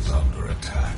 is under attack.